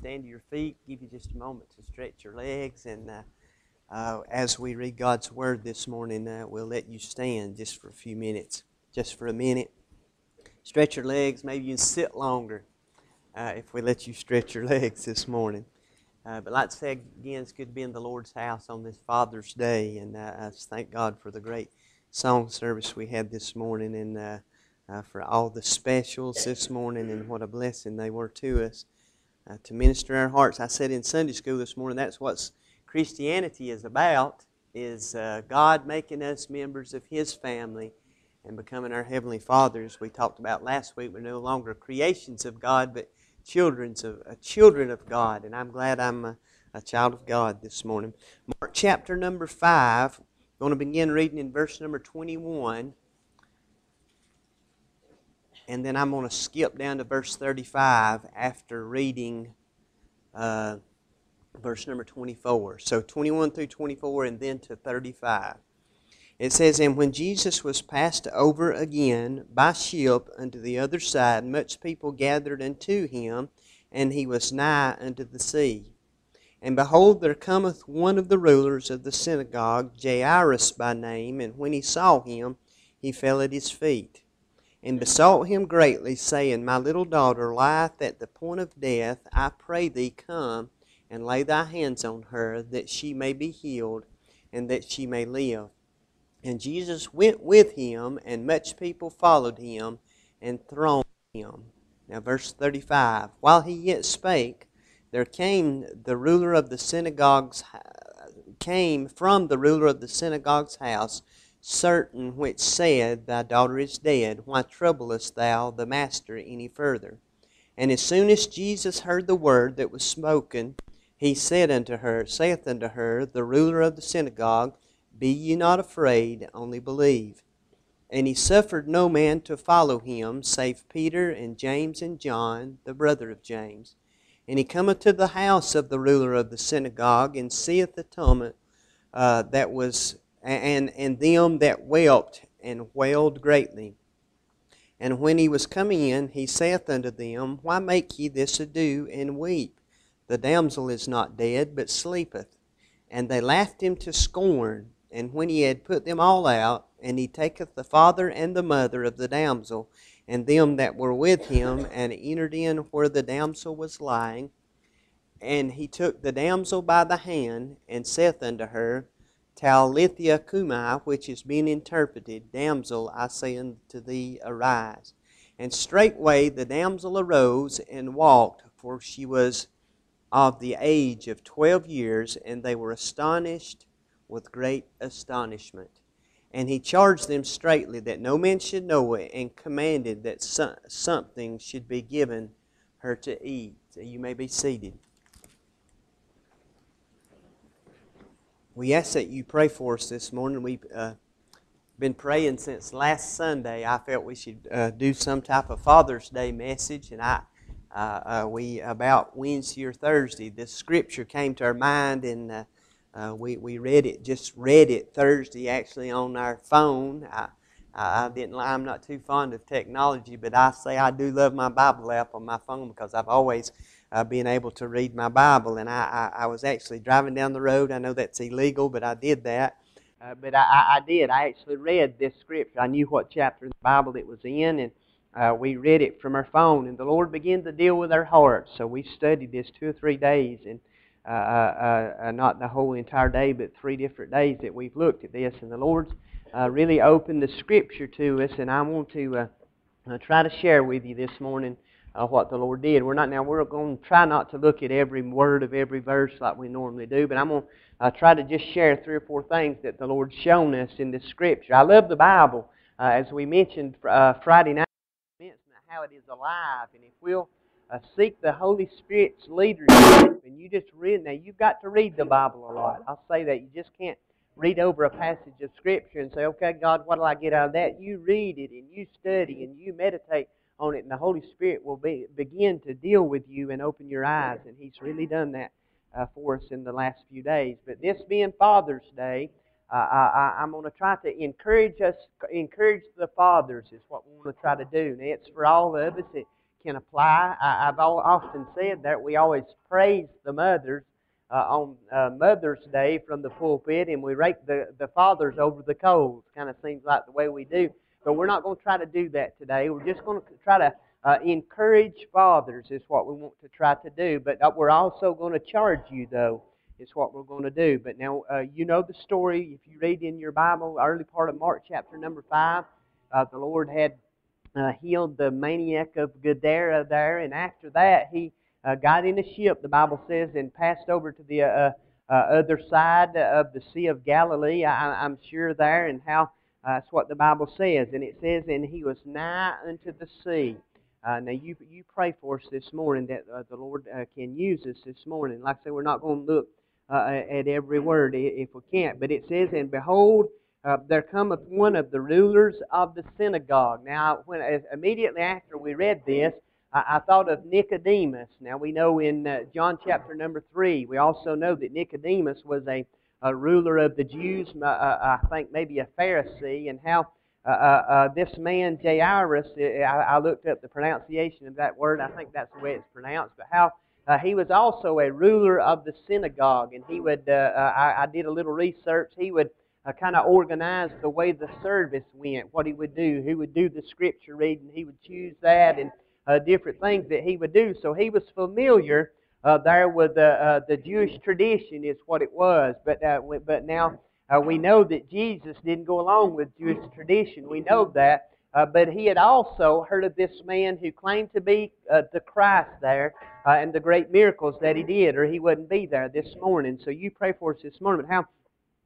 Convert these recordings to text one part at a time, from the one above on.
stand to your feet, give you just a moment to stretch your legs, and uh, uh, as we read God's Word this morning, uh, we'll let you stand just for a few minutes, just for a minute. Stretch your legs. Maybe you can sit longer uh, if we let you stretch your legs this morning. Uh, but like I said, again, it's good to be in the Lord's house on this Father's Day, and uh, I just thank God for the great song service we had this morning, and uh, for all the specials this morning, and what a blessing they were to us uh, to minister our hearts. I said in Sunday school this morning, that's what Christianity is about, is uh, God making us members of His family and becoming our Heavenly Fathers. We talked about last week, we're no longer creations of God, but children of, uh, children of God. And I'm glad I'm a, a child of God this morning. Mark chapter number 5, I'm going to begin reading in verse number 21 and then I'm going to skip down to verse 35 after reading uh, verse number 24. So 21 through 24 and then to 35. It says, And when Jesus was passed over again by ship unto the other side, much people gathered unto him, and he was nigh unto the sea. And behold, there cometh one of the rulers of the synagogue, Jairus by name, and when he saw him, he fell at his feet and besought him greatly, saying, My little daughter lieth at the point of death. I pray thee, come and lay thy hands on her, that she may be healed, and that she may live. And Jesus went with him, and much people followed him and thronged him. Now, verse 35 While he yet spake, there came the ruler of the synagogue's came from the ruler of the synagogue's house certain which said, Thy daughter is dead. Why troublest thou the master any further? And as soon as Jesus heard the word that was spoken, he said unto her, saith unto her, the ruler of the synagogue, Be ye not afraid, only believe. And he suffered no man to follow him, save Peter and James and John, the brother of James. And he cometh to the house of the ruler of the synagogue, and seeth the tumult uh, that was and, and them that wept and wailed greatly. And when he was coming in, he saith unto them, Why make ye this ado and weep? The damsel is not dead, but sleepeth. And they laughed him to scorn. And when he had put them all out, and he taketh the father and the mother of the damsel, and them that were with him, and entered in where the damsel was lying, and he took the damsel by the hand, and saith unto her, Talitha cumi, which is being interpreted, Damsel, I say unto thee, arise. And straightway the damsel arose and walked, for she was of the age of twelve years, and they were astonished with great astonishment. And he charged them straitly that no man should know it, and commanded that something should be given her to eat. So you may be seated. We ask that you pray for us this morning. We've uh, been praying since last Sunday. I felt we should uh, do some type of Father's Day message, and I uh, uh we about Wednesday or Thursday, this scripture came to our mind, and uh, uh, we we read it. Just read it Thursday, actually on our phone. I, I didn't. I'm not too fond of technology, but I say I do love my Bible app on my phone because I've always uh, being able to read my Bible. And I, I, I, was actually driving down the road. I know that's illegal, but I did that. Uh, but I, I, did. I actually read this scripture. I knew what chapter in the Bible it was in, and uh, we read it from our phone. And the Lord began to deal with our hearts. So we studied this two or three days, and uh, uh, uh, not the whole entire day, but three different days that we've looked at this. And the Lord's really opened the scripture to us, and I want to try to share with you this morning uh, what the Lord did. We're not now. We're going to try not to look at every word of every verse like we normally do, but I'm going to uh, try to just share three or four things that the Lord's shown us in this Scripture. I love the Bible, uh, as we mentioned uh, Friday night, how it is alive, and if we'll uh, seek the Holy Spirit's leadership, and you just read. Now you've got to read the Bible a lot. I'll say that you just can't read over a passage of Scripture and say, "Okay, God, what do I get out of that?" You read it and you study and you meditate on it, and the Holy Spirit will be, begin to deal with you and open your eyes. And He's really done that uh, for us in the last few days. But this being Father's Day, uh, I, I'm going to try to encourage us, encourage the fathers is what we want to try to do. And it's for all of us. It can apply. I, I've often said that we always praise the mothers uh, on uh, Mother's Day from the pulpit, and we rake the, the fathers over the coals. Kind of seems like the way we do. But we're not going to try to do that today. We're just going to try to uh, encourage fathers, is what we want to try to do. But uh, we're also going to charge you, though, is what we're going to do. But now, uh, you know the story. If you read in your Bible, early part of Mark chapter number 5, uh, the Lord had uh, healed the maniac of Gadara there, and after that, he uh, got in a ship, the Bible says, and passed over to the uh, uh, other side of the Sea of Galilee. I, I'm sure there, and how that's what the Bible says. And it says, and he was nigh unto the sea. Uh, now, you, you pray for us this morning that uh, the Lord uh, can use us this morning. Like I say, we're not going to look uh, at every word if we can't. But it says, And behold, uh, there cometh one of the rulers of the synagogue. Now, when immediately after we read this, I, I thought of Nicodemus. Now, we know in uh, John chapter number 3, we also know that Nicodemus was a a ruler of the Jews, uh, uh, I think maybe a Pharisee, and how uh, uh, uh this man Jairus, I, looked up the pronunciation of that word. I think that's the way it's pronounced, but how uh, he was also a ruler of the synagogue, and he would. I, I, did a little research. He would kind of organize the way the service went. What he would do, he would do the scripture reading. He would choose that and different things that he would do. So he was familiar uh, there with the, uh, the Jewish tradition is what it was. But, uh, but now uh, we know that Jesus didn't go along with Jewish tradition. We know that. Uh, but he had also heard of this man who claimed to be uh, the Christ there and the great miracles that he did, or he wouldn't be there this morning. So you pray for us this morning. How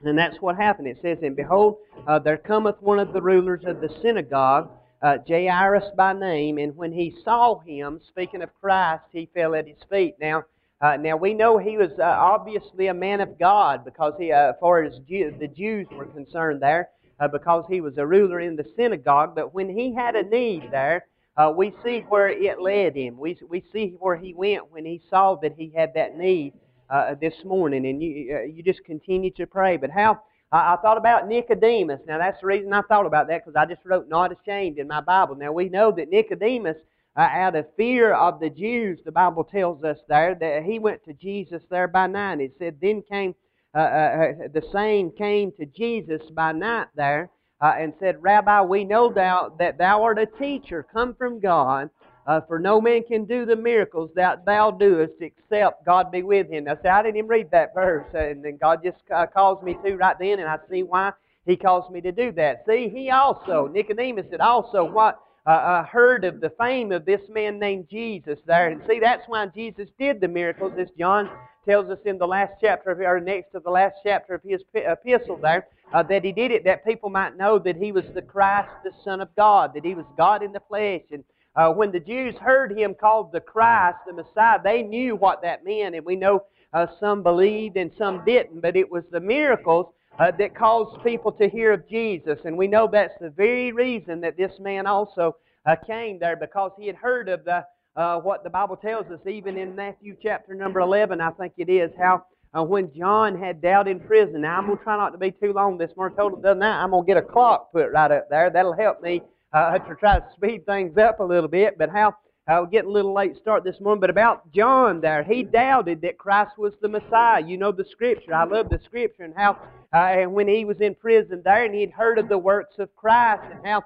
and that's what happened. It says, And behold, uh, there cometh one of the rulers of the synagogue, uh, Jairus by name, and when he saw him, speaking of Christ, he fell at his feet. Now, uh, now we know he was uh, obviously a man of God because he, uh, as far as Jew, the Jews were concerned there, uh, because he was a ruler in the synagogue. But when he had a need there, uh, we see where it led him. We, we see where he went when he saw that he had that need uh, this morning. And you, you just continue to pray. But how I, I thought about Nicodemus. Now, that's the reason I thought about that because I just wrote not ashamed in my Bible. Now, we know that Nicodemus, uh, out of fear of the Jews, the Bible tells us there that he went to Jesus there by night. It said, then came, uh, uh, uh the same came to Jesus by night there uh, and said, Rabbi, we know thou, that thou art a teacher come from God. Uh, for no man can do the miracles that thou doest except God be with him. Now, see, I didn't even read that verse, and then God just uh, calls me to right then, and I see why He calls me to do that. See, he also, Nicodemus had also what uh, uh, heard of the fame of this man named Jesus there, and see, that's why Jesus did the miracles, as John tells us in the last chapter, of, or next to the last chapter of his epistle there, uh, that he did it that people might know that he was the Christ, the Son of God, that he was God in the flesh, and uh, when the Jews heard him called the Christ, the Messiah, they knew what that meant. And we know uh, some believed and some didn't, but it was the miracles uh, that caused people to hear of Jesus. And we know that's the very reason that this man also uh, came there because he had heard of the uh, what the Bible tells us, even in Matthew chapter number 11, I think it is, how uh, when John had doubt in prison. Now, I'm going to try not to be too long this morning. Total that. I'm going to get a clock put right up there. That'll help me uh, to try to speed things up a little bit, but how we're getting a little late start this morning. But about John there, he doubted that Christ was the Messiah. You know the Scripture. I love the Scripture and how uh, when he was in prison there and he'd heard of the works of Christ and how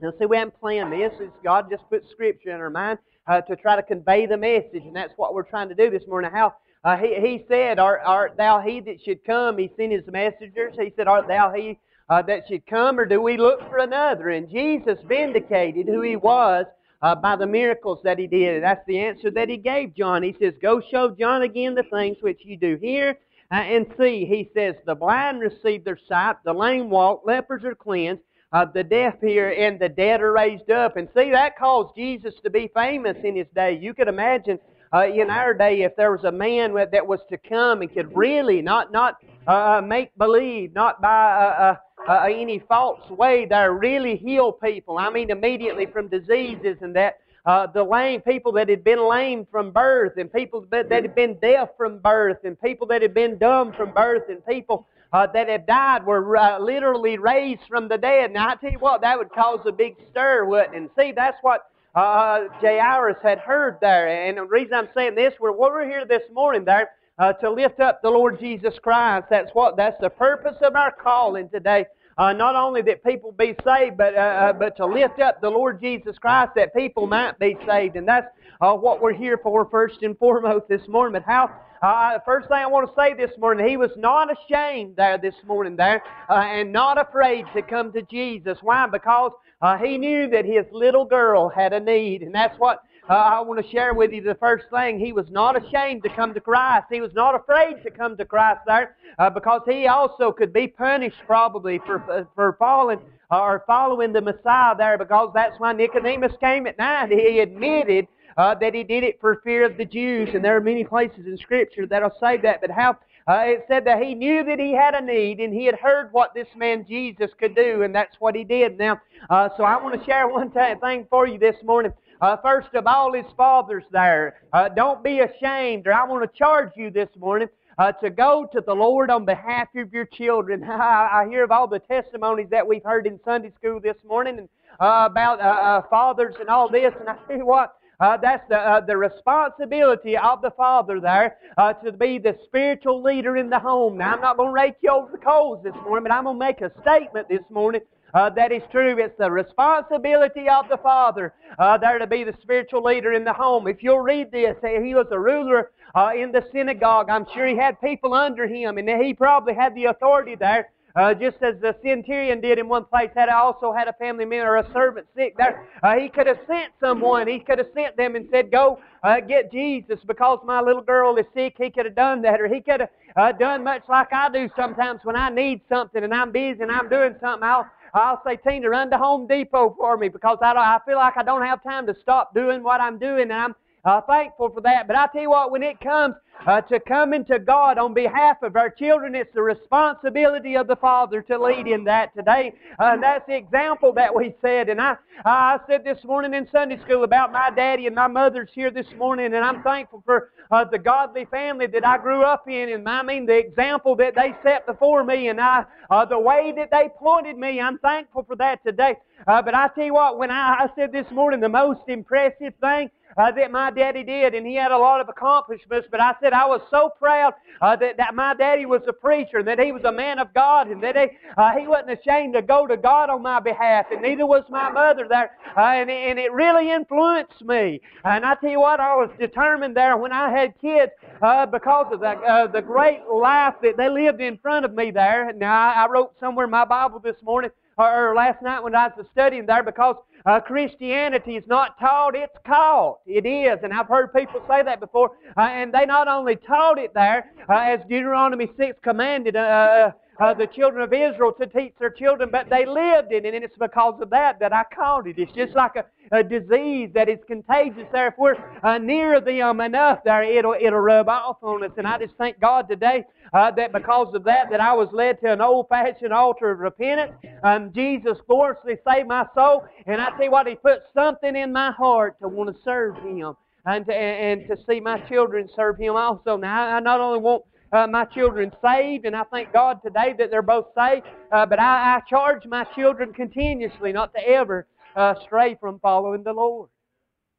now, see, we haven't planned this. It's God just put Scripture in our mind uh, to try to convey the message, and that's what we're trying to do this morning. How uh, he, he said, art, art thou he that should come? He sent his messengers. He said, Art thou he uh, that should come, or do we look for another? And Jesus vindicated who he was uh, by the miracles that he did. That's the answer that he gave John. He says, Go show John again the things which you do here uh, and see. He says, The blind receive their sight, the lame walk, lepers are cleansed, uh, the deaf hear, and the dead are raised up. And see, that caused Jesus to be famous in his day. You could imagine uh, in our day, if there was a man that was to come and could really not not uh, uh make believe, not by uh, uh, uh, any false way, there really heal people. I mean, immediately from diseases and that. Uh, the lame people that had been lame from birth, and people that had been deaf from birth, and people that had been dumb from birth, and people that had died were uh, literally raised from the dead. Now, I tell you what, that would cause a big stir, wouldn't it? And see, that's what uh, Jairus had heard there. And the reason I'm saying this, we're, we're here this morning there uh, to lift up the Lord Jesus Christ. That's what that's the purpose of our calling today. Uh, not only that people be saved, but uh, uh, but to lift up the Lord Jesus Christ, that people might be saved, and that's uh, what we're here for first and foremost this morning. But how? Uh, first thing I want to say this morning, he was not ashamed there this morning there, uh, and not afraid to come to Jesus. Why? Because he knew that his little girl had a need, and that's what uh, I want to share with you the first thing. He was not ashamed to come to Christ. He was not afraid to come to Christ there uh, because he also could be punished probably for, for falling or following the Messiah there because that's why Nicodemus came at night. He admitted uh, that he did it for fear of the Jews, and there are many places in Scripture that'll say that. But how uh, it said that he knew that he had a need, and he had heard what this man Jesus could do, and that's what he did. Now, uh, so I want to share one thing for you this morning. Uh, first of all, his fathers there. Uh, don't be ashamed, or I want to charge you this morning uh, to go to the Lord on behalf of your children. I, I, hear of all the testimonies that we've heard in Sunday school this morning and, uh, about uh, uh, fathers and all this, and I tell you what, uh, that's the, uh, the responsibility of the father there to be the spiritual leader in the home. Now, I'm not going to rake you over the coals this morning, but I'm going to make a statement this morning uh, that is true. It's the responsibility of the father uh, there to be the spiritual leader in the home. If you'll read this, he was a ruler uh, in the synagogue. I'm sure he had people under him, and he probably had the authority there. Uh, just as the centurion did in one place, had also had a family member or a servant sick there. Uh, he could have sent someone. He could have sent them and said, "Go uh, get Jesus because my little girl is sick." He could have done that, or he could have uh, done much like I do sometimes when I need something and I'm busy and I'm doing something. I'll I'll say, Tina, run to Home Depot for me because I, I feel like I don't have time to stop doing what I'm doing, and I'm uh, thankful for that. But I tell you what, when it comes uh, to coming to God on behalf of our children, it's the responsibility of the Father to lead in that today. Uh, that's the example that we said. And I, I said this morning in Sunday school about my daddy and my mother's here this morning, and I'm thankful for uh, the godly family that I grew up in, and I mean the example that they set before me, and I, uh, the way that they pointed me. I'm thankful for that today. Uh, but I tell you what, when I, I said this morning, the most impressive thing uh, that my daddy did, and he had a lot of accomplishments. But I said I was so proud uh, that, that my daddy was a preacher, and that he was a man of God, and that he, uh, he wasn't ashamed to go to God on my behalf, and neither was my mother there. Uh, and, and it really influenced me. And I tell you what, I was determined there when I had kids uh, because of the, uh, the great life that they lived in front of me there. Now, I, I wrote somewhere in my Bible this morning or last night when I was studying there because uh, Christianity is not taught, it's caught. It is, and I've heard people say that before. Uh, and they not only taught it there, uh, as Deuteronomy 6 commanded, uh, the children of Israel to teach their children, but they lived in it, and it's because of that that I called it. It's just like a, a disease that is contagious there. If we're uh, near them enough there, it'll, it'll rub off on us. And I just thank God today uh, that because of that, that I was led to an old-fashioned altar of repentance. Um, Jesus gloriously saved my soul, and I tell you what, He put something in my heart to want to serve Him and to, and to see my children serve Him also. Now, I not only want uh, my children saved, and I thank God today that they're both saved. Uh, but I, I, charge my children continuously not to ever uh, stray from following the Lord.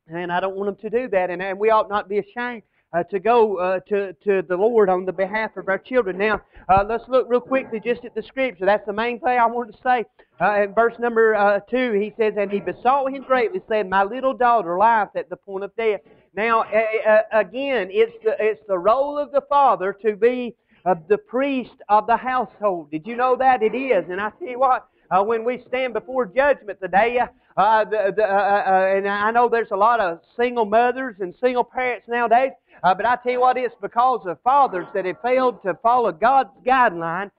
And I don't want them to do that, and, and we ought not be ashamed. Uh, to go uh, to, to the Lord on the behalf of our children. Now, uh, let's look real quickly just at the scripture. That's the main thing I wanted to say. in verse number 2, he says, And he besought him greatly, saying, My little daughter lieth at the point of death. Now, again, it's the, it's the role of the father to be uh, the priest of the household. Did you know that? It is. And I tell you what, uh, when we stand before judgment today, uh, the, the, uh, uh, and I know there's a lot of single mothers and single parents nowadays, uh, but I tell you what, it's because of fathers that have failed to follow God's guideline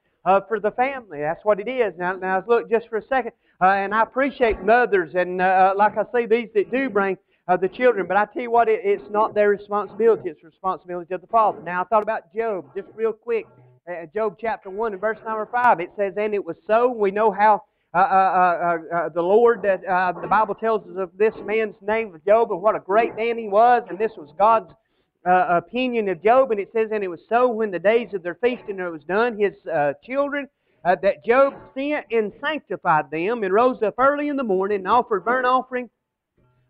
for the family. That's what it is. Now, now look just for a second, and I appreciate mothers, and like I say, these that do bring of the children. But I tell you what, it, it's not their responsibility. It's the responsibility of the Father. Now, I thought about Job just real quick. Uh, Job chapter 1 and verse number 5. It says, And it was so. We know how uh, uh, uh, uh the Lord, that the Bible tells us of this man's name Job and what a great man he was. And this was God's opinion of Job. And it says, And it was so when the days of their feasting was done, his children that Job sent and sanctified them and rose up early in the morning and offered burnt offering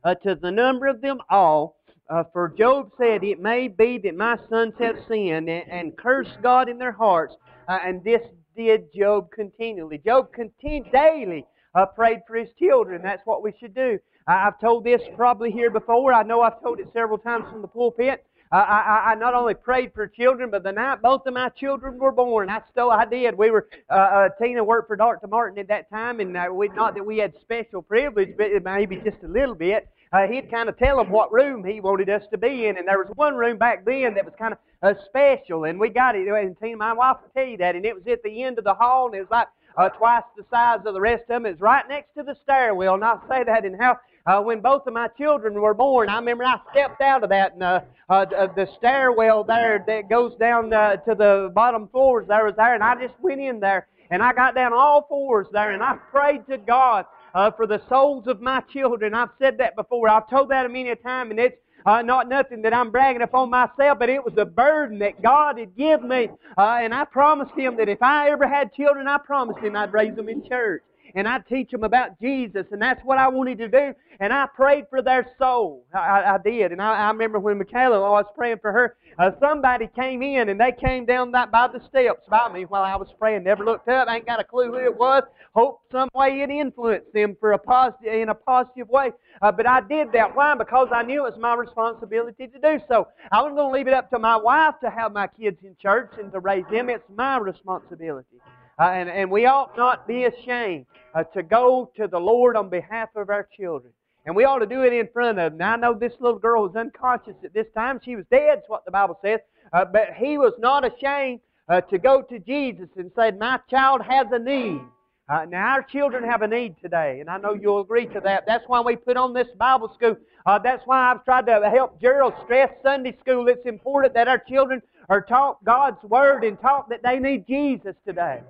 uh, to the number of them all. Uh, for Job said, It may be that my sons have sinned and, and cursed God in their hearts. Uh, and this did Job continually. Job continued daily uh, prayed for his children. That's what we should do. I've told this probably here before. I know I've told it several times from the pulpit. I, I, I not only prayed for children, but the night both of my children were born, I still I did. We were uh, uh, Tina worked for Dr. Martin at that time, and uh, we not that we had special privilege, but maybe just a little bit. Uh, he'd kind of tell them what room he wanted us to be in, and there was one room back then that was kind of uh, special, and we got it. And Tina, my wife will tell you that, and it was at the end of the hall, and it was like uh, twice the size of the rest of them. It's right next to the stairwell, and I'll say that in how uh, when both of my children were born, I remember I stepped out of that, and uh, uh, the stairwell there that goes down uh, to the bottom floors there was there, and I just went in there, and I got down all fours there, and I prayed to God uh, for the souls of my children. I've said that before. I've told that many a time, and it's uh, not nothing that I'm bragging upon myself, but it was a burden that God had given me. Uh, and I promised Him that if I ever had children, I promised Him I'd raise them in church and I teach them about Jesus, and that's what I wanted to do. And I prayed for their soul. I, I did, and I, I remember when Michaela, I was praying for her. Uh, somebody came in, and they came down that by the steps by me while I was praying. Never looked up. I ain't got a clue who it was. Hope some way it influenced them for a positive in a positive way. Uh, but I did that. Why? Because I knew it was my responsibility to do so. I wasn't going to leave it up to my wife to have my kids in church and to raise them. It's my responsibility. Uh, and, and we ought not be ashamed uh, to go to the Lord on behalf of our children. And we ought to do it in front of them. Now, I know this little girl was unconscious at this time. She was dead, is what the Bible says. Uh, but he was not ashamed uh, to go to Jesus and say, My child has a need. Uh, now, our children have a need today, and I know you'll agree to that. That's why we put on this Bible school. Uh, that's why I've tried to help Gerald stress Sunday school. It's important that our children are taught God's Word and taught that they need Jesus today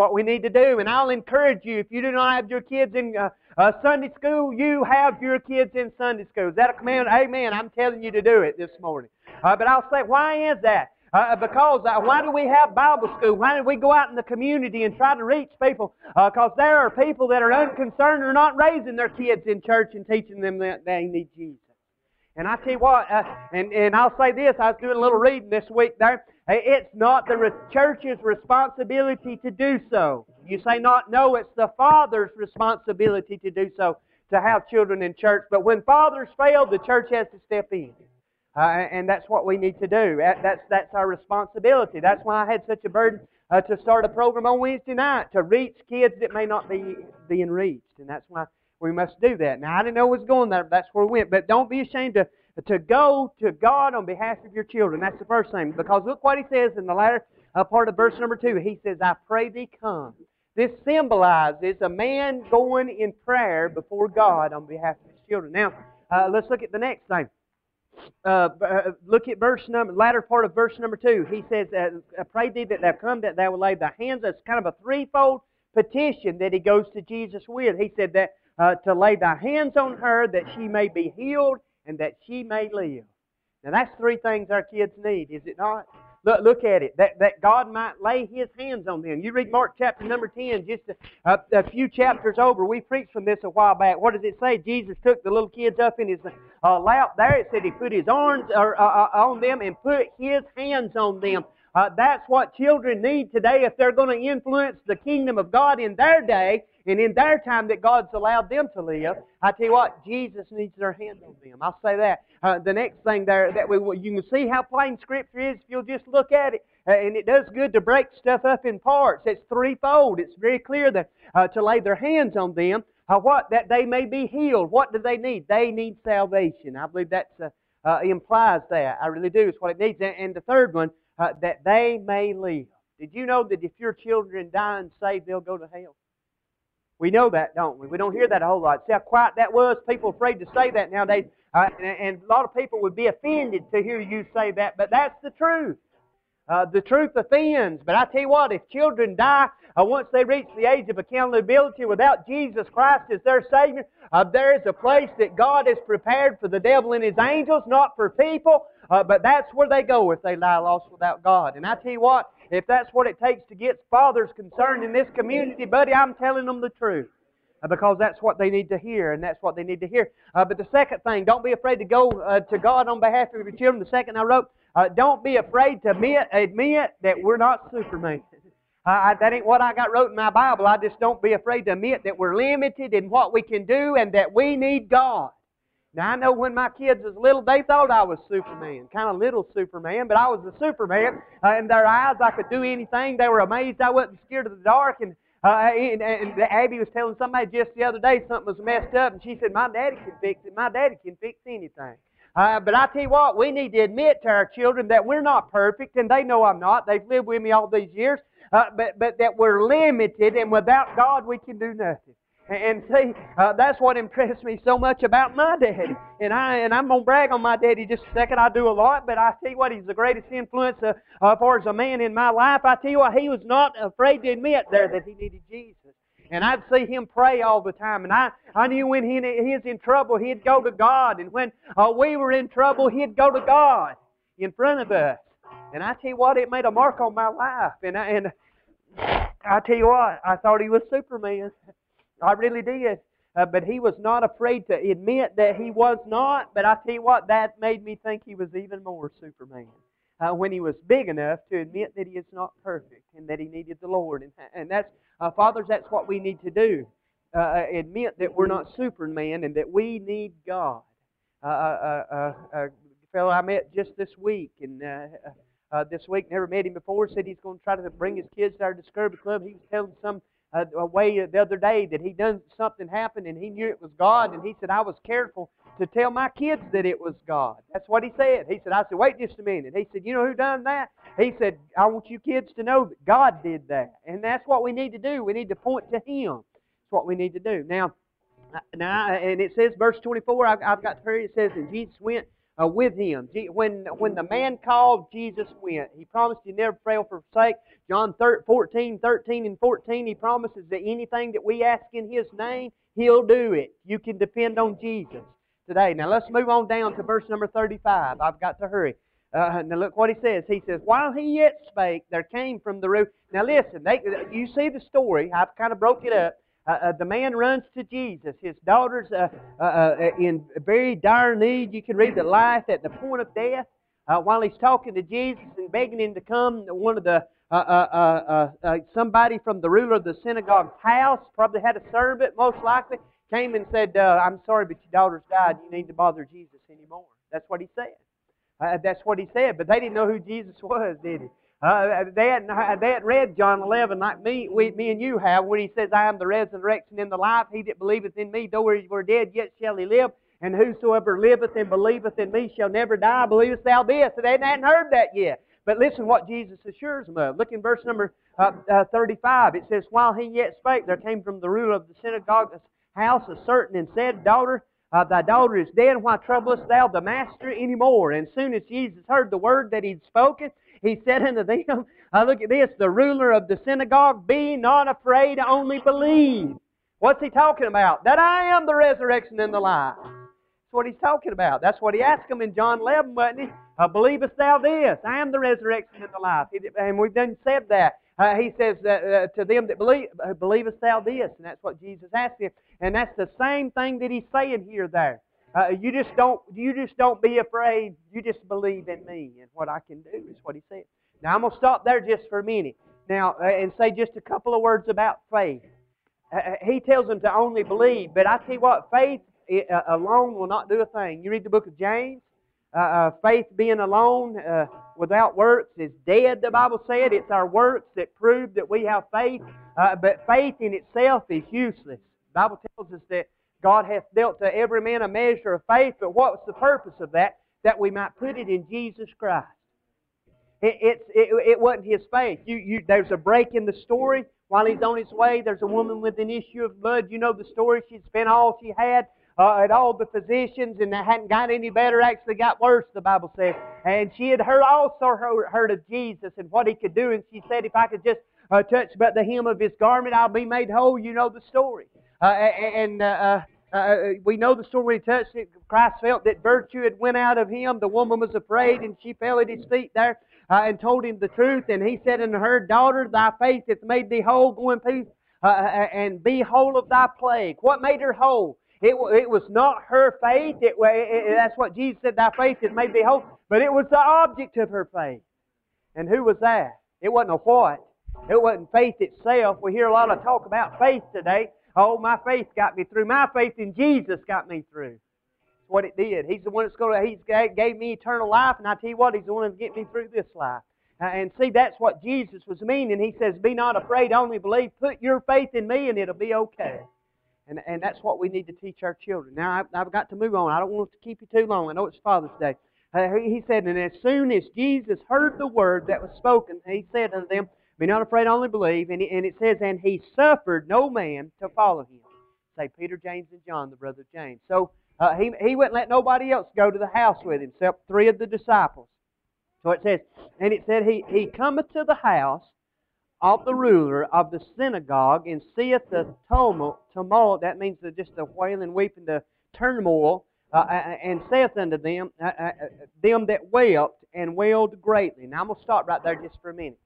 what we need to do. And I'll encourage you, if you do not have your kids in uh, uh, Sunday school, you have your kids in Sunday school. Is that a command? Amen. I'm telling you to do it this morning. Uh, but I'll say, why is that? Uh, because uh, why do we have Bible school? Why do we go out in the community and try to reach people? Because uh, there are people that are unconcerned or not raising their kids in church and teaching them that they need Jesus. And I tell you what, uh, and, and I'll say this, I was doing a little reading this week there. It's not the church's responsibility to do so. You say not, no, it's the father's responsibility to do so, to have children in church. But when fathers fail, the church has to step in. Uh, and that's what we need to do. That's, that's our responsibility. That's why I had such a burden uh, to start a program on Wednesday night to reach kids that may not be being reached. And that's why we must do that. Now, I didn't know it was going there, but that's where we went. But don't be ashamed to to go to God on behalf of your children. That's the first thing. Because look what he says in the latter uh, part of verse number two. He says, I pray thee come. This symbolizes a man going in prayer before God on behalf of his children. Now, uh, let's look at the next thing. Uh, uh look at verse number, latter part of verse number two. He says, uh, I pray thee that thou come, that thou will lay thy hands. That's kind of a threefold petition that he goes to Jesus with. He said that uh, to lay thy hands on her that she may be healed and that she may live. Now that's three things our kids need, is it not? Look, look at it. That, that God might lay His hands on them. You read Mark chapter number 10, just a, a, a few chapters over. We preached from this a while back. What does it say? Jesus took the little kids up in His uh, lap there. It said He put His arms uh, uh, on them and put His hands on them. Uh, that's what children need today if they're going to influence the kingdom of God in their day and in their time that God's allowed them to live, I tell you what, Jesus needs their hand on them. I'll say that. Uh, the next thing there that we you can see how plain Scripture is if you'll just look at it, uh, and it does good to break stuff up in parts. It's threefold. It's very clear that uh, to lay their hands on them, uh, what that they may be healed. What do they need? They need salvation. I believe that uh, uh, implies that. I really do. It's what it needs. And, and the third one, that they may live. Did you know that if your children die unsaved, they'll go to hell? We know that, don't we? We don't hear that a whole lot. See how quiet that was? People afraid to say that nowadays. Uh, and, and, a lot of people would be offended to hear you say that, but that's the truth. Uh, the truth offends. But I tell you what, if children die uh, once they reach the age of accountability without Jesus Christ as their Savior, uh, there is a place that God has prepared for the devil and his angels, not for people, uh, but that's where they go if they lie lost without God. And I tell you what, if that's what it takes to get fathers concerned in this community, buddy, I'm telling them the truth. uh, because that's what they need to hear, and that's what they need to hear. Uh, but the second thing, don't be afraid to go uh, to God on behalf of your children. The second I wrote, uh, don't be afraid to admit, admit that we're not Superman. I, that ain't what I got wrote in my Bible. I just don't be afraid to admit that we're limited in what we can do and that we need God. Now I know when my kids was little, they thought I was Superman, kind of little Superman, but I was the Superman. Uh, in their eyes, I could do anything. They were amazed I wasn't scared of the dark. And, uh, and, and Abby was telling somebody just the other day something was messed up, and she said, "My daddy can fix it. My daddy can fix anything." Uh, but I tell you what, we need to admit to our children that we're not perfect, and they know I'm not. They've lived with me all these years, uh, but but that we're limited, and without God, we can do nothing. And see, uh, that's what impressed me so much about my daddy. And I and I'm gonna brag on my daddy just a second. I do a lot, but I tell you what, he's the greatest influence uh, uh, far as a man in my life. I tell you what, he was not afraid to admit there that he needed Jesus. And I'd see him pray all the time. And I, I knew when he, he was in trouble, he'd go to God. And when uh, we were in trouble, he'd go to God in front of us. And I tell you what, it made a mark on my life. And I, and I tell you what, I thought he was Superman. I really did. Uh, but he was not afraid to admit that he was not. But I tell you what, that made me think he was even more Superman. Uh, when he was big enough to admit that he is not perfect and that he needed the Lord. And, and that's, uh, fathers, that's what we need to do. Uh, uh admit that we're not Superman and that we need God. Uh, uh, a fellow I met just this week, and this week never met him before, said he's going to try to bring his kids to our Discovery Club. He was telling some uh, a way the other day that he done something happened and he knew it was God and he said I was careful to tell my kids that it was God. That's what he said. He said I said wait just a minute. He said you know who done that? He said I want you kids to know that God did that. And that's what we need to do. We need to point to him. That's what we need to do. Now now and it says verse 24 I've, I've got to hurry. It says and Jesus went uh, with him. When, when the man called, Jesus went. He promised he never fail for sake. John 14, 13 and 14, he promises that anything that we ask in his name, he'll do it. You can depend on Jesus today. Now let's move on down to verse number 35. I've got to hurry. Uh, now look what he says. He says, While he yet spake, there came from the roof. Now listen, they, you see the story. I've kind of broke it up. Uh, uh, the man runs to Jesus. His daughter's uh, uh, uh, in very dire need. You can read the life at the point of death. Uh, while he's talking to Jesus and begging him to come, one of the uh, somebody from the ruler of the synagogue's house probably had a servant, most likely, came and said, "I'm sorry, but your daughter's died. You need to bother Jesus anymore." That's what he said. that's what he said. But they didn't know who Jesus was, did he? Uh, they, hadn't, they hadn't read John 11 like me, we, me and you have, when he says, I am the resurrection and the life. He that believeth in me, though he were dead, yet shall he live. And whosoever liveth and believeth in me shall never die. Believest thou this? So they hadn't heard that yet. But listen what Jesus assures them of. Look in verse number uh, uh, 35. It says, While he yet spake, there came from the ruler of the synagogue's house a certain and said, Daughter, uh, thy daughter is dead. Why troublest thou the master any more? And soon as Jesus heard the word that he'd spoken, he said unto them, uh, look at this, the ruler of the synagogue, be not afraid, only believe. What's he talking about? That I am the resurrection and the life. That's what he's talking about. That's what he asked him in John 11, wasn't he? Uh, believest thou this? I am the resurrection and the life. And we've done said that. Uh, he says uh, to them that believe, uh, believest thou this? And that's what Jesus asked him. And that's the same thing that he's saying here there. Uh, you just don't you just don't be afraid. You just believe in me and what I can do is what he said. Now I'm gonna stop there just for a minute. Now uh, and say just a couple of words about faith. Uh, uh he tells them to only believe, but I tell you what, faith uh, alone will not do a thing. You read the book of James. Uh, faith being alone without works is dead. The Bible said it's our works that prove that we have faith. but faith in itself is useless. The Bible tells us that God hath dealt to every man a measure of faith, but what was the purpose of that? That we might put it in Jesus Christ. It, it, it, it wasn't his faith. You, you, there's a break in the story. While he's on his way, there's a woman with an issue of blood. You know the story. She'd spent all she had uh, at all the physicians, and it hadn't got any better. Actually, got worse. The Bible says. And she had heard also heard of Jesus and what he could do. And she said, "If I could just uh, touch but the hem of his garment, I'll be made whole." You know the story. Uh, and uh, uh, we know the story when he touched it. Christ felt that virtue had went out of him. The woman was afraid, and she fell at his feet there and told him the truth. And he said unto her, Daughter, thy faith hath made thee whole. Go in peace and be whole of thy plague. What made her whole? It, it was not her faith. It, it, that's what Jesus said, thy faith has made thee whole. But it was the object of her faith. And who was that? It wasn't a what. It wasn't faith itself. We hear a lot of talk about faith today. Oh, my faith got me through. My faith in Jesus got me through. That's what it did. He's the one that's going to, He's gave me eternal life, and I tell you what, He's the one that's get me through this life. And see, that's what Jesus was meaning. He says, Be not afraid, only believe. Put your faith in me, and it'll be okay. And, and that's what we need to teach our children. Now, I've, I've got to move on. I don't want to keep you too long. I know it's Father's Day. Uh, he said, And as soon as Jesus heard the word that was spoken, he said unto them, Be not afraid, only believe. And, it says, And he suffered no man to follow him. Say Peter, James, and John, the brother of James. So uh, he, he wouldn't let nobody else go to the house with him except three of the disciples. So it says, and it said, He, he cometh to the house of the ruler of the synagogue and seeth the tumult, tumult that means the, just the wailing, weeping, the turmoil, uh, and saith unto them, uh, uh, them that wept and wailed greatly. Now I'm going to stop right there just for a minute.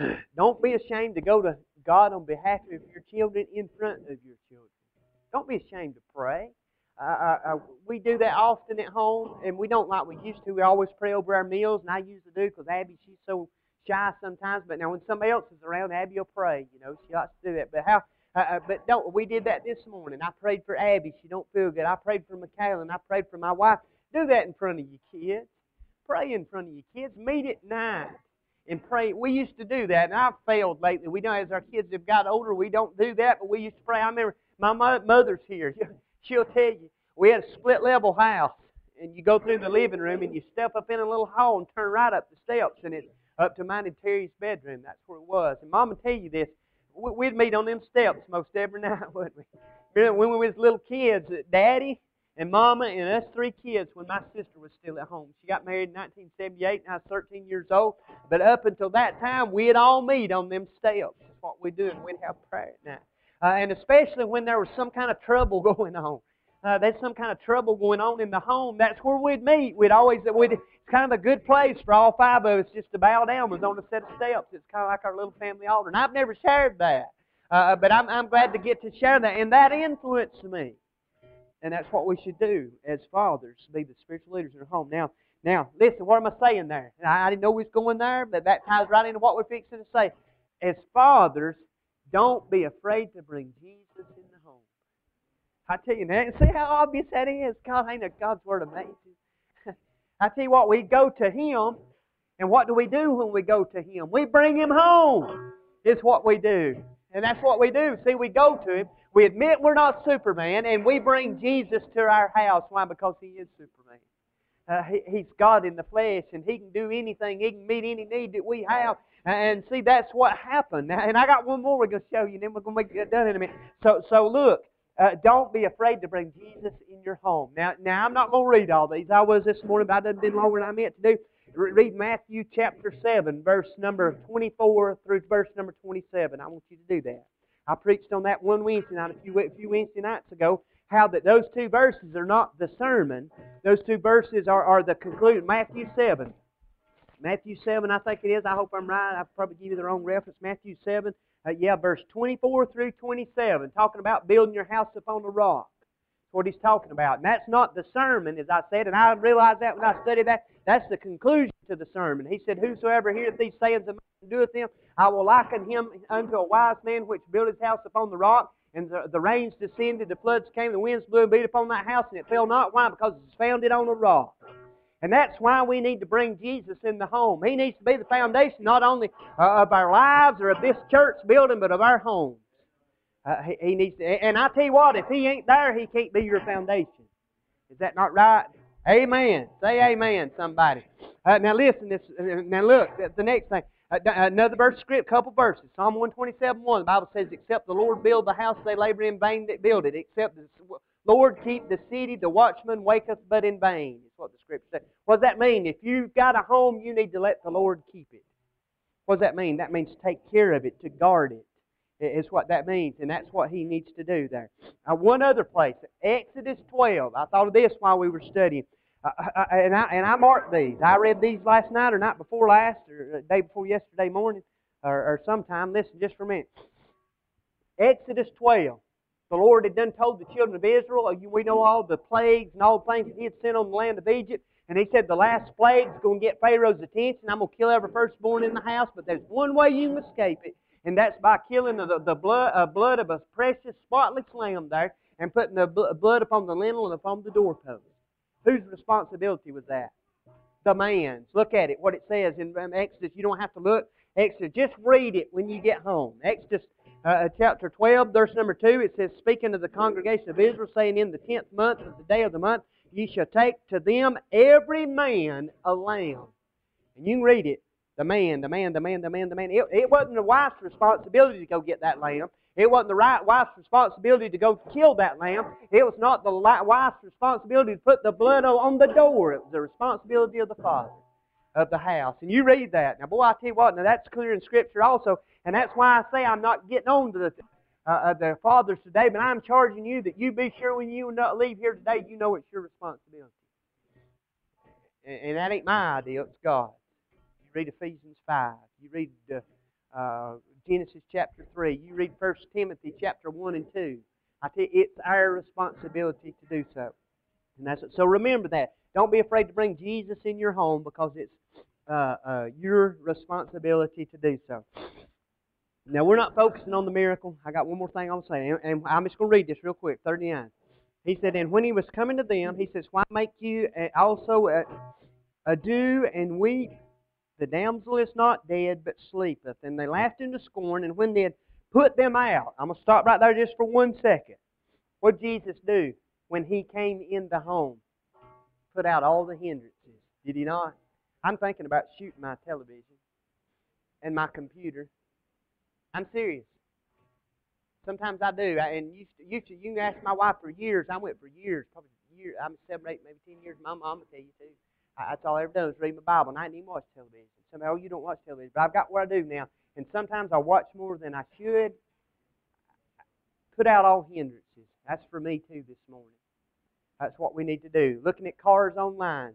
Don't be ashamed to go to God on behalf of your children in front of your children. Don't be ashamed to pray. Uh, uh, we do that often at home, and we don't like we used to. We always pray over our meals, and I usually do because Abby, she's so shy sometimes. But now when somebody else is around, Abby will pray. You know, she likes to do that. But how? Uh, uh, but don't. We did that this morning. I prayed for Abby. She don't feel good. I prayed for Michaela, and I prayed for my wife. Do that in front of your kids. Pray in front of your kids. Meet at night and pray. We used to do that, and I've failed lately. We know as our kids have got older, we don't do that, but we used to pray. I remember my mother's here. she'll tell you, we had a split level house, and you go through the living room and you step up in a little hall and turn right up the steps, and it's up to mine and Terry's bedroom. That's where it was. And would tell you this. We'd meet on them steps most every night, wouldn't we? When we was little kids, Daddy and Mama and us three kids when my sister was still at home. She got married in 1978, and I was 13 years old. But up until that time, we'd all meet on them steps. That's what we do, and we'd have prayer at night. Uh, and especially when there was some kind of trouble going on. Uh, there's some kind of trouble going on in the home. That's where we'd meet. We'd always, we'd, it's kind of a good place for all five of us just to bow down. Was on a set of steps. It's kind of like our little family altar. And I've never shared that, uh, but I'm, I'm glad to get to share that. And that influenced me. And that's what we should do as fathers, be the spiritual leaders in our home. Now, now, listen, what am I saying there? I, didn't know we was going there, but that ties right into what we're fixing to say. As fathers, don't be afraid to bring Jesus in the home. I tell you that. See how obvious that is? God, ain't God's word amazing? I tell you what, we go to Him, and what do we do when we go to Him? We bring Him home. It's what we do. And that's what we do. See, we go to Him. We admit we're not Superman, and we bring Jesus to our house. Why? Because He is Superman. Uh, he, he's God in the flesh, and He can do anything. He can meet any need that we have. And see, that's what happened. And I got one more we're going to show you, and then we're going to it done in a minute. So, so look, uh, don't be afraid to bring Jesus in your home. Now, now I'm not going to read all these. I was this morning, but I done been longer than I meant to do. Read Matthew chapter 7, verse number 24 through verse number 27. I want you to do that. I preached on that one Wednesday night, a few, a few Wednesday nights ago, how that those two verses are not the sermon. Those two verses are, are the conclusion. Matthew 7. Matthew 7, I think it is. I hope I'm right. I'll probably give you the wrong reference. Matthew 7, uh, yeah, verse 24 through 27, talking about building your house upon the rock. What he's talking about. And that's not the sermon, as I said, and I realized that when I studied that. That's the conclusion to the sermon. He said, Whosoever heareth these sayings of mine and doeth them, I will liken him unto a wise man which built his house upon the rock. And the, the rains descended, the floods came, the winds blew and beat upon that house, and it fell not. Why? Because it's founded on a rock. And that's why we need to bring Jesus in the home. He needs to be the foundation not only uh, of our lives or of this church building, but of our homes. Uh, he, he, needs to, and I tell you what, if he ain't there, he can't be your foundation. Is that not right? Amen. Say amen, somebody. Uh, now listen, this. Now look, the next thing. Uh, another verse script, couple verses. Psalm 127, 1. The Bible says, Except the Lord build the house, they labor in vain that build it. Except the Lord keep the city, the watchman waketh but in vain, is what the scripture says. What does that mean? If you've got a home, you need to let the Lord keep it. What does that mean? That means take care of it, to guard it, is what that means. And that's what he needs to do there. Now, one other place, Exodus 12. I thought of this while we were studying. Uh, and, I, and I marked these. I read these last night or night before last or the day before yesterday morning or, or sometime. Listen just for a minute. Exodus 12. The Lord had done told the children of Israel, uh, we know all the plagues and all the things that He had sent on the land of Egypt. And He said, the last plague's going to get Pharaoh's attention. I'm going to kill every firstborn in the house, but there's one way you can escape it, and that's by killing the, the blood, uh, blood of a precious, spotless lamb there and putting the blood upon the lintel and upon the doorpost. Whose responsibility was that? The man's. Look at it, what it says in Exodus. You don't have to look. Exodus, just read it when you get home. Exodus uh, uh, chapter 12, verse number 2, it says, Speaking to the congregation of Israel, saying, In the tenth month of the day of the month, ye shall take to them every man a lamb. And you can read it. The man, the man, the man, the man, the man. It, it wasn't the wife's responsibility to go get that lamb. It wasn't the right wife's responsibility to go kill that lamb. It was not the wife's responsibility to put the blood on the door. It was the responsibility of the father of the house. And you read that. Now, boy, I tell you what, now that's clear in Scripture also. And that's why I say I'm not getting on to the, uh, uh, the fathers today, but I'm charging you that you be sure when you leave here today, you know it's your responsibility. And, and that ain't my idea, it's God's. You read Ephesians 5. You read uh, uh, Genesis chapter 3. You read 1 Timothy chapter 1 and 2. I tell you, it's our responsibility to do so. And that's it. So remember that. Don't be afraid to bring Jesus in your home because it's uh, uh, your responsibility to do so. Now, we're not focusing on the miracle. I got one more thing I'll say, and I'm just going to read this real quick 39. He said, And when he was coming to them, he says, Why make you uh, also ado and weep? The damsel is not dead, but sleepeth. And they laughed him to scorn, and when they had put them out, I'm going to stop right there just for one second. What did Jesus do when he came in the home? Put out all the hindrances. Did he not? I'm thinking about shooting my television and my computer. I'm serious. Sometimes I do. And you, you, you can ask my wife for years. I went for years, probably years. I'm seven, eight, maybe ten years. My mom will tell you too. I, that's all I ever done is read my Bible, and I didn't even watch television. Somebody, oh, you don't watch television, but I've got what I do now. And sometimes I watch more than I should. Put out all hindrances. That's for me too this morning. That's what we need to do. Looking at cars online.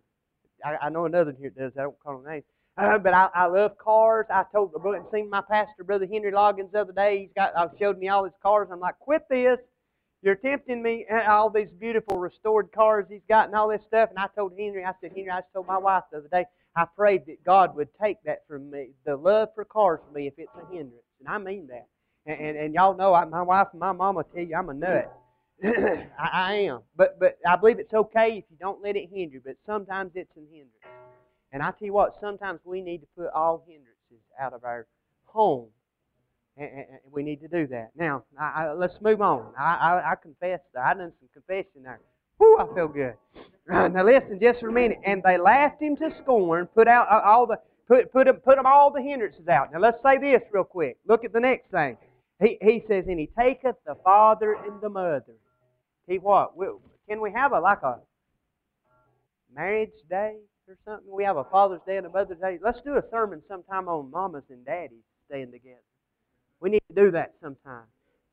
I, I know another here does. I don't call them names. Uh, but I, I love cars. I told brother, seen my pastor, Brother Henry Loggins, the other day. He's got, I showed me all his cars. I'm like, quit this. You're tempting me. Uh, all these beautiful restored cars he's got and all this stuff. And I told Henry, I said, Henry, I just told my wife the other day, I prayed that God would take that from me, the love for cars from me, if it's a hindrance. And I mean that. And, and, and y'all know, I, my wife and my mama tell you I'm a nut. I, I am. But, but I believe it's okay if you don't let it hinder. But sometimes it's a hindrance. And I tell you what, sometimes we need to put all hindrances out of our home. And, we need to do that. Now, I, I, let's move on. I, I, confess. I done some confession there. Whew, I feel good. Uh, now listen just for a minute. And they laughed him to scorn, put out uh, all the put put them, put them all the hindrances out. Now let's say this real quick. Look at the next thing. He he says, and he taketh the father and the mother. See what? We, Can we have a like a marriage day? or something. We have a Father's Day and a Mother's Day. Let's do a sermon sometime on mamas and daddies staying together. We need to do that sometime.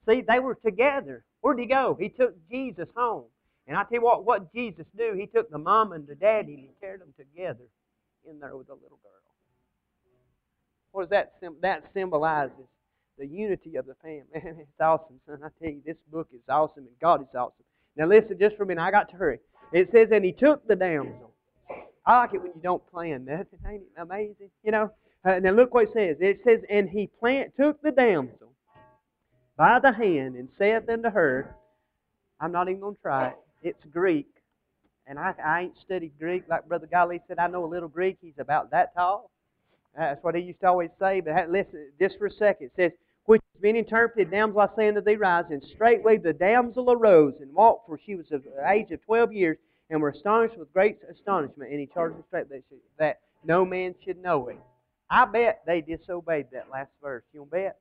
See, they were together. Where'd he go? He took Jesus home. And I tell you what, what Jesus do, he took the mom and the daddy and he carried them together in there with the little girl. What does that that symbolizes? The unity of the family. it's awesome, son. I tell you, this book is awesome and God is awesome. Now listen just for a minute. I got to hurry. It says, and he took the damsel I like it when you don't plan nothing. Ain't it amazing? You know? Uh, now look what it says. It says, And he plant, took the damsel by the hand and saith unto her, I'm not even going to try it. It's Greek. And I, I ain't studied Greek. Like Brother Golly said, I know a little Greek. He's about that tall. That's what he used to always say. But listen, just for a second. It says, which has been interpreted, damsel, I say unto thee, rise. And straightway the damsel arose and walked, for she was of the age of twelve years, and were astonished with great astonishment. And he charged them straight that, that no man should know it. I bet they disobeyed that last verse. You bet?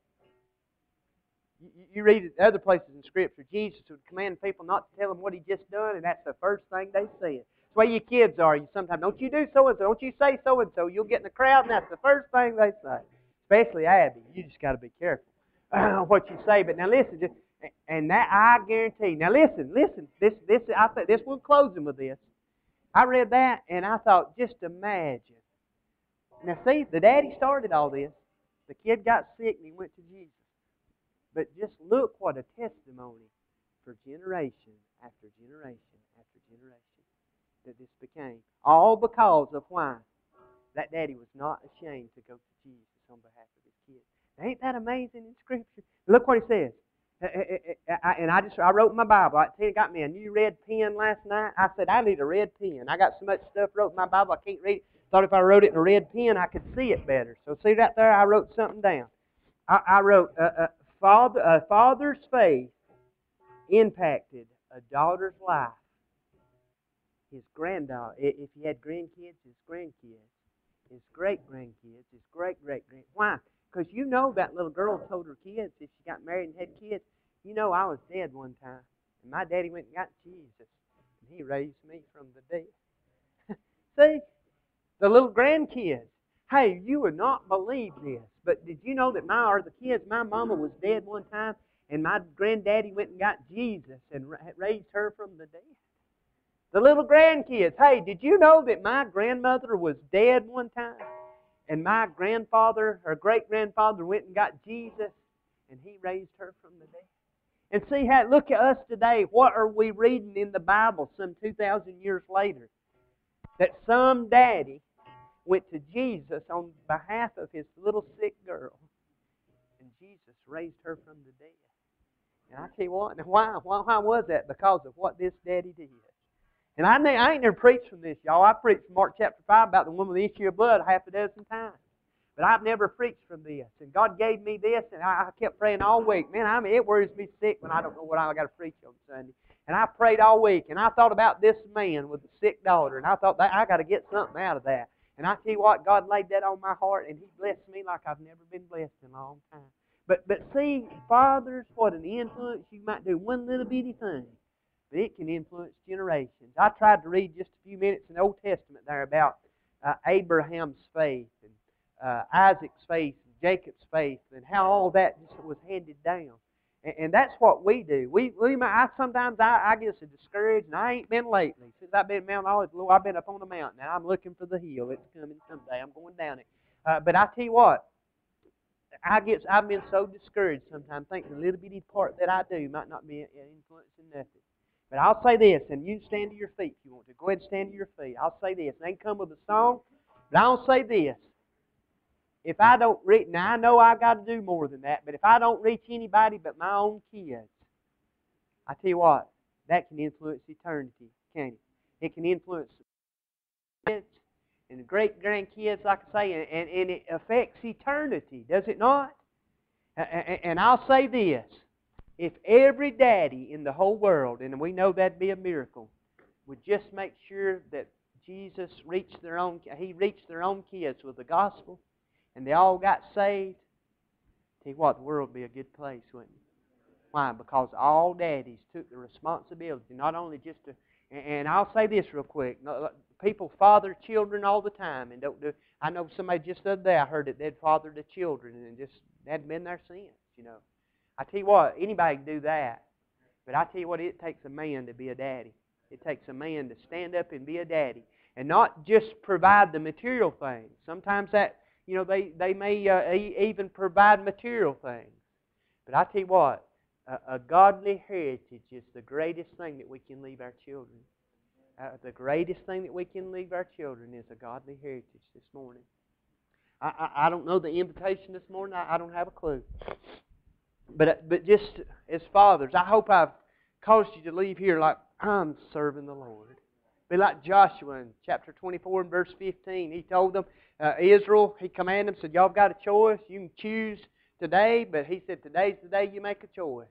You, read it other places in Scripture. Jesus would command people not to tell him what he just done, and that's the first thing they said. That's the way your kids are. You sometimes don't you do so and so, don't you say so and so. You'll get in the crowd, and that's the first thing they say. Especially Abby. You just got to be careful uh, what you say. But now listen, just and that I guarantee. Now listen, listen. This, this, I think this. We're closing with this. I read that and I thought, just imagine. Now see, the daddy started all this. The kid got sick and he went to Jesus. But just look what a testimony for generation after generation after generation that this became. All because of why? That daddy was not ashamed to go to Jesus on behalf of his kids. Ain't that amazing in Scripture? Look what he says. Eh, eh, eh, and I just I wrote my Bible. I got me a new red pen last night. I said I need a red pen. I got so much stuff wrote in my Bible I can't read it. Thought if I wrote it in a red pen I could see it better. So see right there, I wrote something down. I, I wrote uh, uh, father a father's faith impacted a daughter's life. His granddaughter, if he had grandkids, his grandkids, his great grandkids, his great great grand. Why? Because you know that little girl told her kids if she got married and had kids, you know I was dead one time. And my daddy went and got Jesus. And he raised me from the dead. See? The little grandkids. Hey, you would not believe this. But did you know that my or the kids, my mama was dead one time and my granddaddy went and got Jesus and raised her from the dead? The little grandkids. Hey, did you know that my grandmother was dead one time? And my grandfather, or great grandfather, went and got Jesus, and he raised her from the dead. And see how, look at us today. What are we reading in the Bible some 2,000 years later? That some daddy went to Jesus on behalf of his little sick girl, and Jesus raised her from the dead. And I tell you what, why, why, why was that? Because of what this daddy did. And I, I ain't never preached from this, y'all. I preached from Mark chapter 5 about the woman with the issue of blood half a dozen times. But I've never preached from this. And God gave me this, and I, I kept praying all week. Man, I mean, it worries me sick when I don't know what I got to preach on Sunday. And I prayed all week, and I thought about this man with a sick daughter, and I thought, I got to get something out of that. And I tell you what, God laid that on my heart, and He blessed me like I've never been blessed in a long time. But, but see, fathers, what an influence you might do one little bitty thing but it can influence generations. I tried to read just a few minutes in the Old Testament there about uh, Abraham's faith and uh, Isaac's faith and Jacob's faith and how all that just was handed down. And, and that's what we do. We, we I, sometimes I, I get so discouraged, and I ain't been lately. Since I've been Mount Olive, I've been up on the mountain, and I'm looking for the hill. It's coming someday. I'm going down it. Uh, but I tell you what, I get I've been so discouraged sometimes, thinking the little bitty part that I do might not be influencing nothing. But I'll say this, and you stand to your feet if you want to. Go ahead and stand to your feet. I'll say this. They can come with a song, but I'll say this. If I don't reach, now I know I got to do more than that, but if I don't reach anybody but my own kids, I tell you what, that can influence eternity, can it? It can influence kids and great grandkids, like I say, and, and it affects eternity, does it not? And I'll say this if every daddy in the whole world, and we know that'd be a miracle, would just make sure that Jesus reached their own, he reached their own kids with the gospel, and they all got saved, tell you what, the world would be a good place, wouldn't it? Why? Because all daddies took the responsibility, not only just to, and I'll say this real quick. People father children all the time, and don't do. I know somebody just the other day I heard that they'd fathered the children, and just hadn't been there since, you know. I tell you what, anybody can do that. But I tell you what, it takes a man to be a daddy. It takes a man to stand up and be a daddy. And not just provide the material things. Sometimes that, you know, they, they may uh, even provide material things. But I tell you what, a, a, godly heritage is the greatest thing that we can leave our children. Uh, the greatest thing that we can leave our children is a godly heritage this morning. I, I, I don't know the invitation this morning. I, I don't have a clue. But, but just as fathers, I hope I've caused you to leave here like I'm serving the Lord. Be like Joshua in chapter 24 and verse 15. He told them, uh, Israel, he commanded them, said, Y'all got a choice. You can choose today, but he said, Today's the day you make a choice.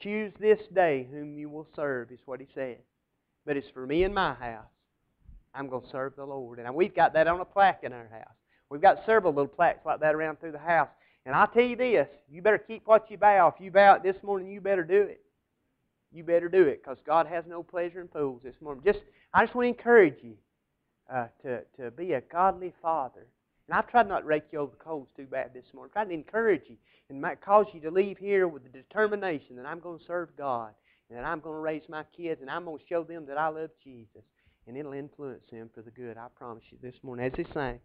Choose this day whom you will serve, is what he said. But it's for me and my house. I'm going to serve the Lord. And we've got that on a plaque in our house. We've got several little plaques like that around through the house. And I'll tell you this, you better keep what you vow. If you vow it this morning, you better do it. You better do it because God has no pleasure in fools this morning. Just, I just want to encourage you uh, to, to be a godly father. And I've tried not to rake you over the coals too bad this morning. i tried to encourage you and might cause you to leave here with the determination that I'm going to serve God and that I'm going to raise my kids and I'm going to show them that I love Jesus. And it'll influence them for the good. I promise you this morning as they sing.